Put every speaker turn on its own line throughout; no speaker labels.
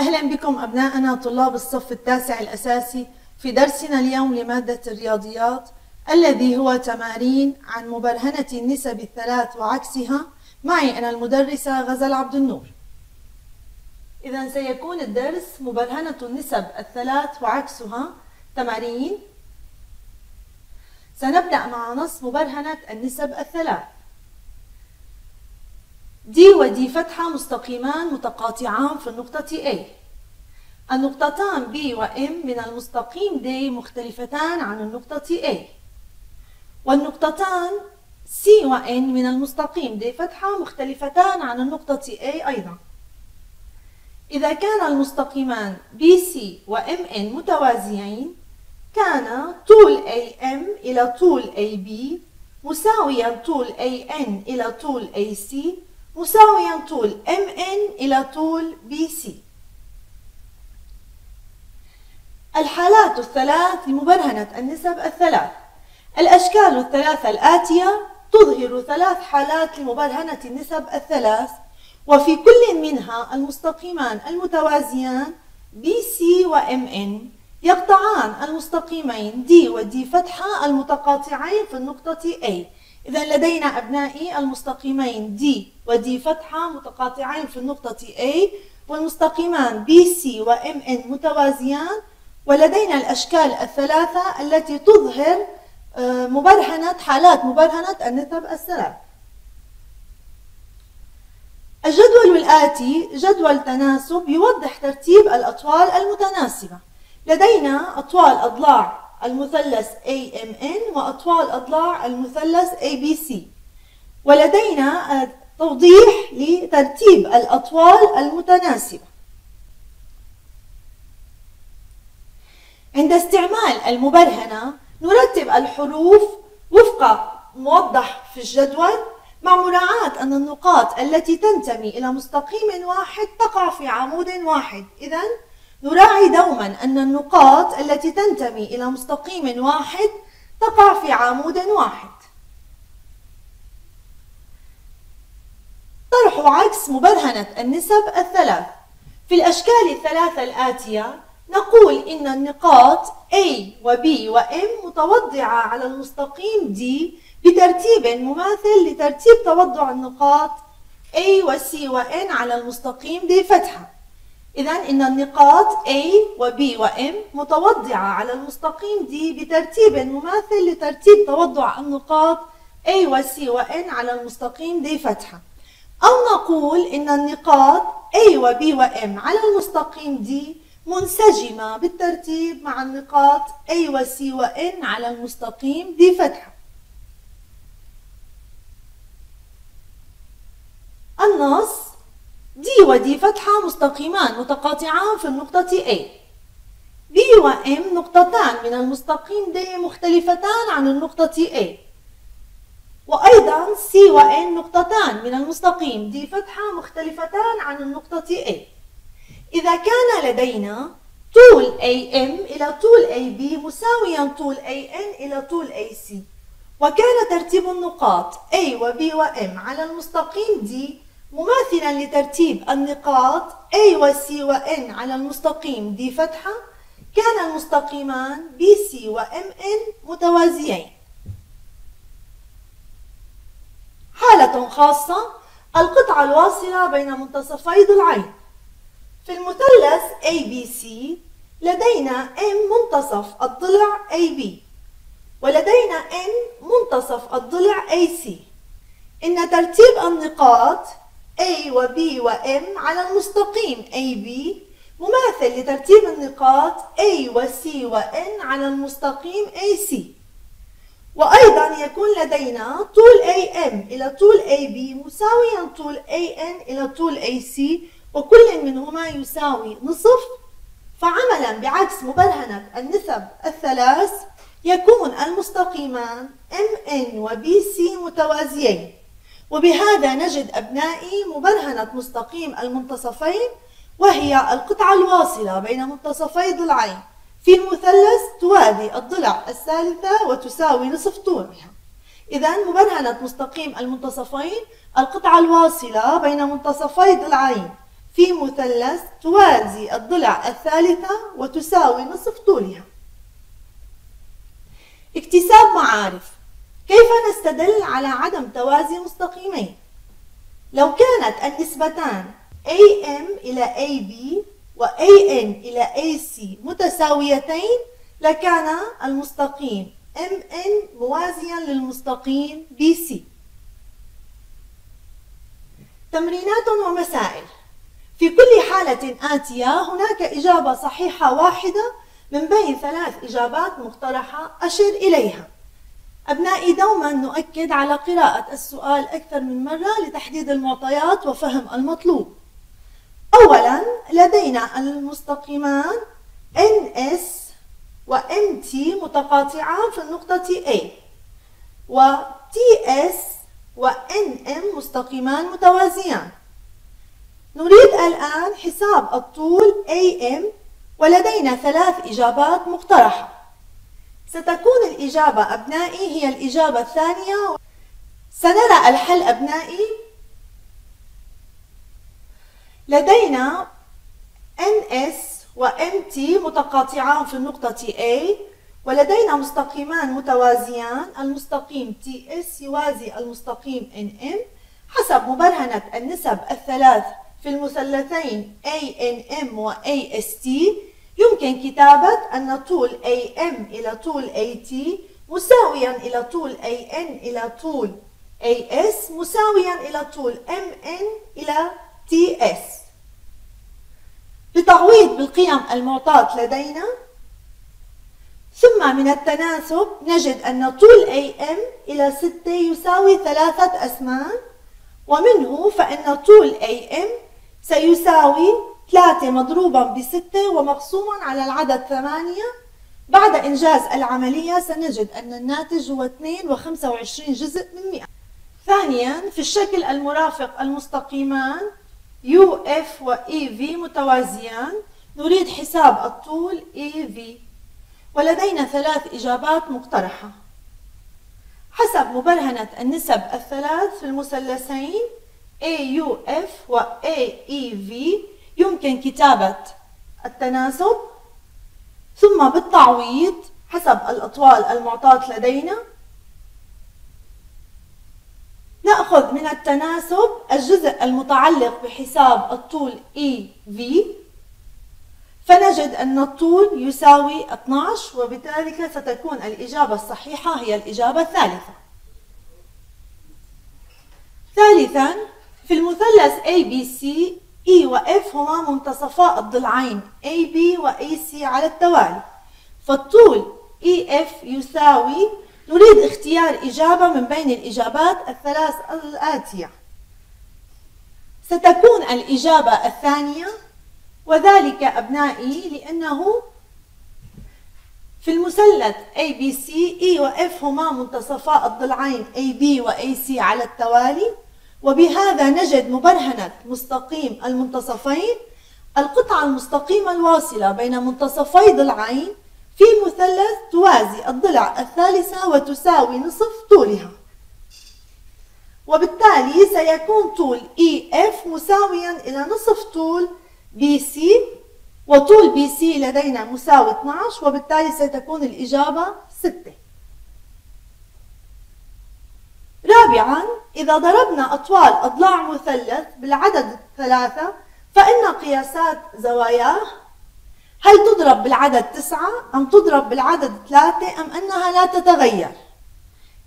أهلا بكم أبناءنا طلاب الصف التاسع الأساسي في درسنا اليوم لمادة الرياضيات الذي هو تمارين عن مبرهنة النسب الثلاث وعكسها. معي أنا المدرسة غزل عبد النور. إذا سيكون الدرس مبرهنة النسب الثلاث وعكسها. تمارين. سنبدأ مع نص مبرهنة النسب الثلاث. دي ودي فتحة مستقيمان متقاطعان في النقطة A. النقطتان B و M من المستقيم D مختلفتان عن النقطة A. والنقطتان C و N من المستقيم D فتحة مختلفتان عن النقطة A أيضا. إذا كان المستقيمان BC و MN متوازيين كان طول AM إلى طول AB مساويا طول AN إلى طول AC مساويا طول MN إلى طول BC. الحالات الثلاث لمبرهنة النسب الثلاث. الأشكال الثلاثة الآتية تظهر ثلاث حالات لمبرهنة النسب الثلاث وفي كل منها المستقيمان المتوازيان BC و MN يقطعان المستقيمين D و D فتحة المتقاطعين في النقطة A. إذا لدينا أبنائي المستقيمين D و D فتحة متقاطعين في النقطة A والمستقيمان BC و MN متوازيان ولدينا الأشكال الثلاثة التي تظهر آه، مبرهنة حالات مبرهنة النسب الثلاث الجدول الآتي جدول تناسب يوضح ترتيب الأطوال المتناسبة. لدينا أطوال أضلاع المثلث AMN وأطوال أضلاع المثلث ABC ولدينا توضيح لترتيب الأطوال المتناسبة. عند استعمال المبرهنة نرتب الحروف وفق موضح في الجدول مع مراعاة أن النقاط التي تنتمي إلى مستقيم واحد تقع في عمود واحد. إذا نراعي دوما أن النقاط التي تنتمي إلى مستقيم واحد تقع في عمود واحد. طرح عكس مبرهنة النسب الثلاث. في الأشكال الثلاثة الآتية نقول إن النقاط A و B و M متوضعة على المستقيم D بترتيب مماثل لترتيب توضع النقاط A و C و N على المستقيم D فتحة. إذا إن النقاط A و B و M متوضعة على المستقيم D بترتيب مماثل لترتيب توضع النقاط A و C و N على المستقيم D فتحة. أو نقول إن النقاط A و B و M على المستقيم D منسجمة بالترتيب مع النقاط A و C و N على المستقيم D فتحة. النص D و فتحة مستقيمان متقاطعان في النقطة A. B و M نقطتان من المستقيم D مختلفتان عن النقطة A. وأيضا C و N نقطتان من المستقيم D فتحة مختلفتان عن النقطة A. إذا كان لدينا طول AM إلى طول AB مساويا طول AN إلى طول AC وكان ترتيب النقاط A و B و M على المستقيم D مماثلا لترتيب النقاط A و C و N على المستقيم D فتحة كان المستقيمان BC و MN متوازيين. حالة خاصة القطعة الواصلة بين منتصفي ضلعين في المثلث ABC لدينا M منتصف الضلع AB ولدينا N منتصف الضلع AC إن ترتيب النقاط A و B و M على المستقيم. AB مماثل لترتيب النقاط. A و C و N على المستقيم. AC وأيضا يكون لدينا طول AM إلى طول AB مساويا طول AN إلى طول AC وكل منهما يساوي نصف. فعملا بعكس مبرهنة النسب الثلاث يكون المستقيمان MN و BC متوازيين. وبهذا نجد أبنائي مبرهنة مستقيم المنتصفين وهي القطعة الواصلة بين منتصفي ضلعين في مثلث توازي الضلع الثالثة وتساوي نصف طولها. إذا مبرهنة مستقيم المنتصفين القطعة الواصلة بين منتصفي ضلعين في مثلث توازي الضلع الثالثة وتساوي نصف طولها. اكتساب معارف كيف نستدل على عدم توازي مستقيمين؟ لو كانت النسبتان AM إلى AB و AN إلى AC متساويتين لكان المستقيم MN موازيا للمستقيم BC تمرينات ومسائل. في كل حالة آتية هناك إجابة صحيحة واحدة من بين ثلاث إجابات مقترحة أشر إليها. أبنائي دوما نؤكد على قراءة السؤال أكثر من مرة لتحديد المعطيات وفهم المطلوب. أولا لدينا المستقيمان NS و MT متقاطعان في النقطة A و TS و NM مستقيمان متوازيان. نريد الآن حساب الطول AM ولدينا ثلاث إجابات مقترحة. ستكون الإجابة أبنائي هي الإجابة الثانية. سنرى الحل أبنائي. لدينا NS و MT متقاطعان في النقطة A ولدينا مستقيمان متوازيان المستقيم TS يوازي المستقيم NM حسب مبرهنة النسب الثلاث في المثلثين ANM و AST يمكن كتابة أن طول AM إلى طول AT مساويا إلى طول AN إلى طول AS مساويا إلى طول MN إلى TS لتعويض بالقيم المعطاة لدينا ثم من التناسب نجد أن طول AM إلى 6 يساوي ثلاثة أسمان ومنه فإن طول AM سيساوي 3 مضروبا بستة ومقسوما على العدد 8 بعد إنجاز العملية سنجد أن الناتج هو 2 و25 جزء من 100 ثانيا في الشكل المرافق المستقيمان UF و EV متوازيان نريد حساب الطول EV ولدينا ثلاث إجابات مقترحة. حسب مبرهنة النسب الثلاث في المثلثين AUF و AEV يمكن كتابة التناسب ثم بالتعويض حسب الأطوال المعطاة لدينا. نأخذ من التناسب الجزء المتعلق بحساب الطول EV فنجد أن الطول يساوي 12 وبذلك ستكون الإجابة الصحيحة هي الإجابة الثالثة. ثالثا في المثلث ABC E و F هما منتصفا الضلعين AB و AC على التوالي. فالطول EF يساوي نريد اختيار إجابة من بين الإجابات الثلاث الآتية. ستكون الإجابة الثانية وذلك أبنائي لأنه في المثلث ABC E و F هما منتصفا الضلعين AB و AC على التوالي. وبهذا نجد مبرهنة مستقيم المنتصفين القطعة المستقيمة الواصلة بين منتصفي ضلعين في مثلث توازي الضلع الثالثة وتساوي نصف طولها. وبالتالي سيكون طول EF مساويا إلى نصف طول BC وطول BC لدينا مساوي 12 وبالتالي ستكون الإجابة 6 رابعا إذا ضربنا أطوال أضلاع مثلث بالعدد ثلاثة فإن قياسات زواياه هل تضرب بالعدد تسعة أم تضرب بالعدد ثلاثة أم أنها لا تتغير؟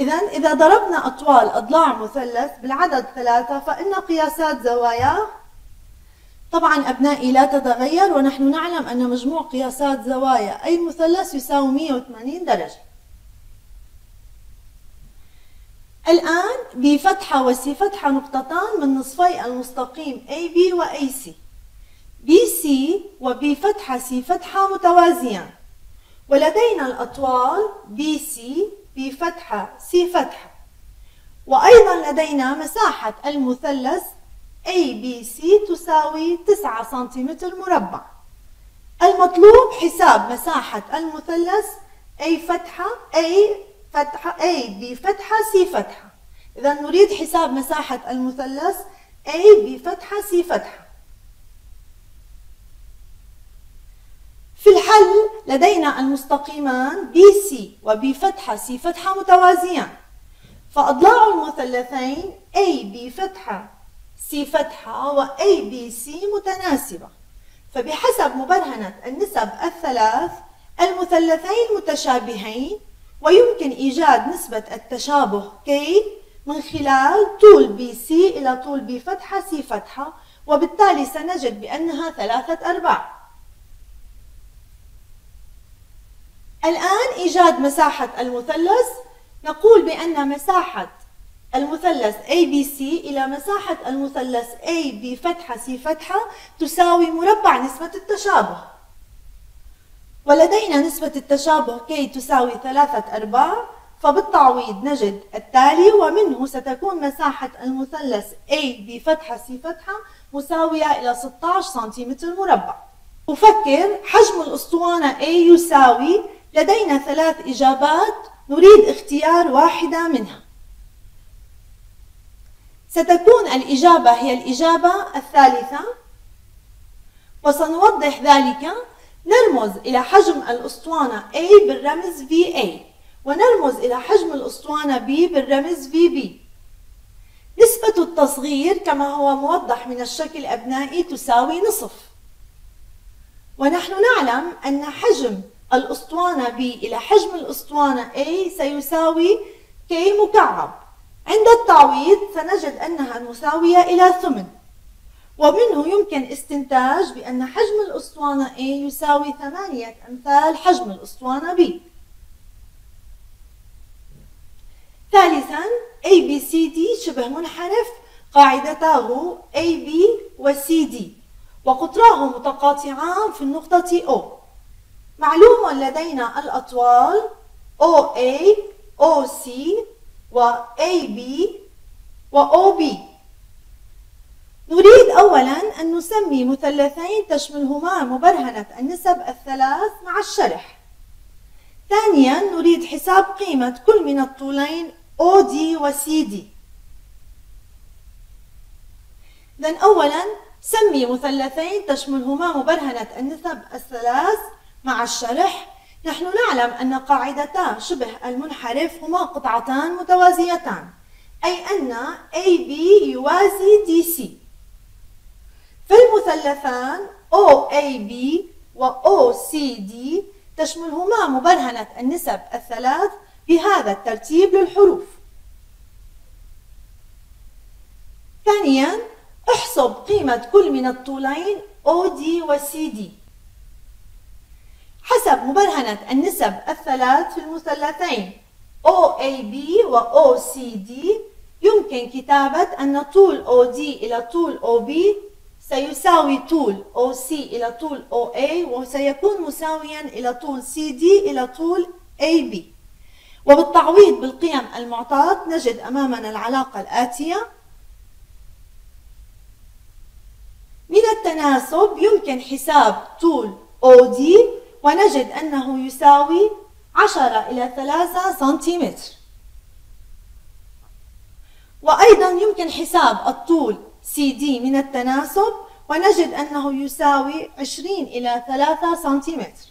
إذا إذا ضربنا أطوال أضلاع مثلث بالعدد ثلاثة فإن قياسات زواياه طبعا أبنائي لا تتغير ونحن نعلم أن مجموع قياسات زوايا أي مثلث يساوي 180 درجة. الآن بفتحة وسي فتحة نقطتان من نصفي المستقيم AB و AC BC و B فتحة C فتحة متوازيان ولدينا الأطوال BC B فتحة C فتحة. وأيضا لدينا مساحة المثلث ABC تساوي 9 سنتيمتر مربع. المطلوب حساب مساحة المثلث A فتحة A فتحة A بفتحة C فتحة. إذا نريد حساب مساحة المثلث A بفتحة C فتحة. في الحل لدينا المستقيمان BC وبفتحة C فتحة متوازيان. فأضلاع المثلثين A بفتحة C فتحة و ABC متناسبة. فبحسب مبرهنة النسب الثلاث المثلثين متشابهين ويمكن إيجاد نسبة التشابه K من خلال طول سي إلى طول بي فتحة سي فتحة وبالتالي سنجد بأنها ثلاثة أرباع. الآن إيجاد مساحة المثلث. نقول بأن مساحة المثلث ABC إلى مساحة المثلث AB فتحة C فتحة تساوي مربع نسبة التشابه. ولدينا نسبة التشابه K تساوي ثلاثة أرباع فبالتعويض نجد التالي ومنه ستكون مساحة المثلث A بفتحة C فتحة مساوية إلى 16 سنتيمتر مربع. أفكر حجم الأسطوانة A يساوي لدينا ثلاث إجابات نريد اختيار واحدة منها. ستكون الإجابة هي الإجابة الثالثة وسنوضح ذلك نرمز إلى حجم الأسطوانة A بالرمز VA ونرمز إلى حجم الأسطوانة B بالرمز VB نسبة التصغير كما هو موضح من الشكل أبنائي تساوي نصف. ونحن نعلم أن حجم الأسطوانة B إلى حجم الأسطوانة A سيساوي K مكعب. عند التعويض سنجد أنها مساوية إلى ثمن. ومنه يمكن استنتاج بأن حجم الأسطوانة A يساوي ثمانية أمثال حجم الأسطوانة B. ثالثا ABCD شبه منحرف قاعدتاه AB و وقطراه متقاطعان في النقطة O. معلوم لدينا الأطوال OA OC و AB و OB نريد أولا أن نسمي مثلثين تشملهما مبرهنة النسب الثلاث مع الشرح. ثانيا نريد حساب قيمة كل من الطولين OD و CD إذن أولا سمي مثلثين تشملهما مبرهنة النسب الثلاث مع الشرح. نحن نعلم أن قاعدتا شبه المنحرف هما قطعتان متوازيتان أي أن AB يوازي DC فالمثلثان OAB و OCD تشملهما مبرهنة النسب الثلاث بهذا الترتيب للحروف. ثانيا احسب قيمة كل من الطولين OD و CD حسب مبرهنة النسب الثلاث في المثلثين OAB و OCD يمكن كتابة أن طول OD إلى طول OB سيساوي طول OC إلى طول OA وسيكون مساويا إلى طول CD إلى طول AB وبالتعويض بالقيم المعطاة نجد أمامنا العلاقة الآتية. من التناسب يمكن حساب طول OD ونجد أنه يساوي 10 إلى 3 سنتيمتر. وأيضا يمكن حساب الطول CD من التناسب ونجد أنه يساوي 20 إلى 3 سنتيمتر.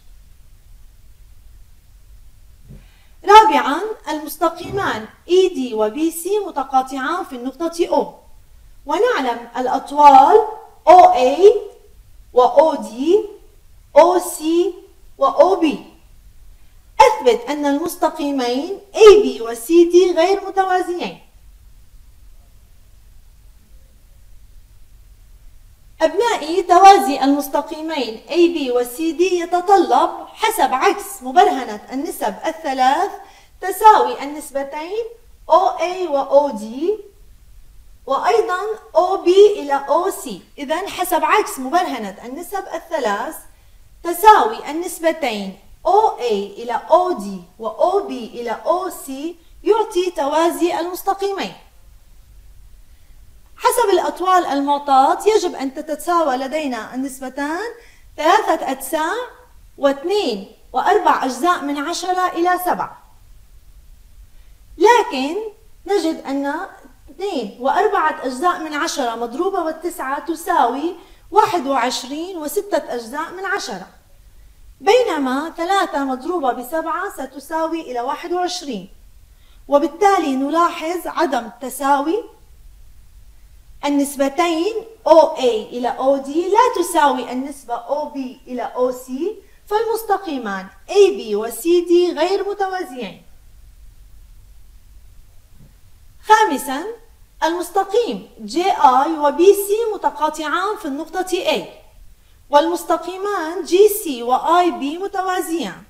رابعا المستقيمان ED و BC متقاطعان في النقطة O. ونعلم الأطوال OA و OD OC و OB أثبت أن المستقيمين AB و CD غير متوازيين. أبنائي توازي المستقيمين AB و CD يتطلب حسب عكس مبرهنة النسب الثلاث تساوي النسبتين OA و OD وأيضا OB إلى OC إذا حسب عكس مبرهنة النسب الثلاث تساوي النسبتين OA إلى OD و OB إلى OC يعطي توازي المستقيمين. حسب الأطوال المعطاة يجب أن تتساوى لدينا النسبتان ثلاثة أجزاء واثنين وأربع أجزاء من عشرة إلى سبعة. لكن نجد أن اثنين وأربعة أجزاء من عشرة مضروبة بالتسعة تساوي واحد وعشرين وستة أجزاء من عشرة. بينما ثلاثة مضروبة بسبعة ستساوي إلى واحد وعشرين. وبالتالي نلاحظ عدم تساوي النسبتين OA إلى OD لا تساوي النسبة OB إلى OC فالمستقيمان AB و CD غير متوازيين. خامسا المستقيم JI و BC متقاطعان في النقطة A والمستقيمان GC و IB متوازيان.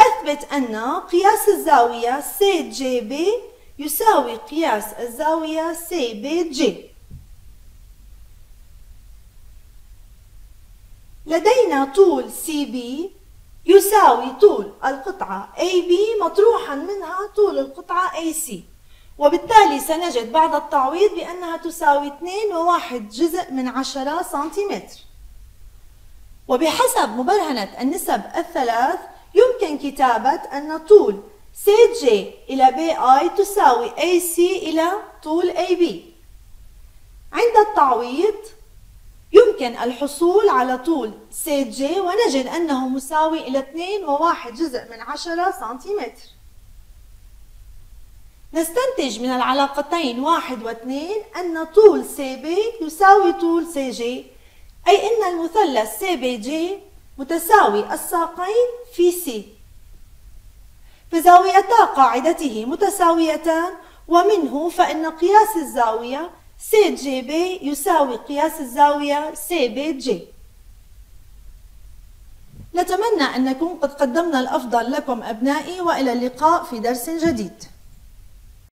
أثبت أن قياس الزاوية CJB يساوي قياس الزاوية CBJ لدينا طول CB يساوي طول القطعة AB مطروحا منها طول القطعة AC وبالتالي سنجد بعد التعويض بأنها تساوي 2 وواحد جزء من 10 سنتيمتر. وبحسب مبرهنة النسب الثلاث يمكن كتابة أن طول CJ إلى BI تساوي AC إلى طول AB عند التعويض يمكن الحصول على طول CJ ونجد أنه مساوي إلى 2 وواحد جزء من 10 سنتيمتر. نستنتج من العلاقتين واحد واثنين أن طول CB يساوي طول CJ أي أن المثلث CBJ متساوي الساقين في C. فزاويتا قاعدته متساويتان ومنه فإن قياس الزاوية CJB يساوي قياس الزاوية CBJ نتمنى أن نكون قد قدمنا الأفضل لكم أبنائي وإلى اللقاء في درس جديد.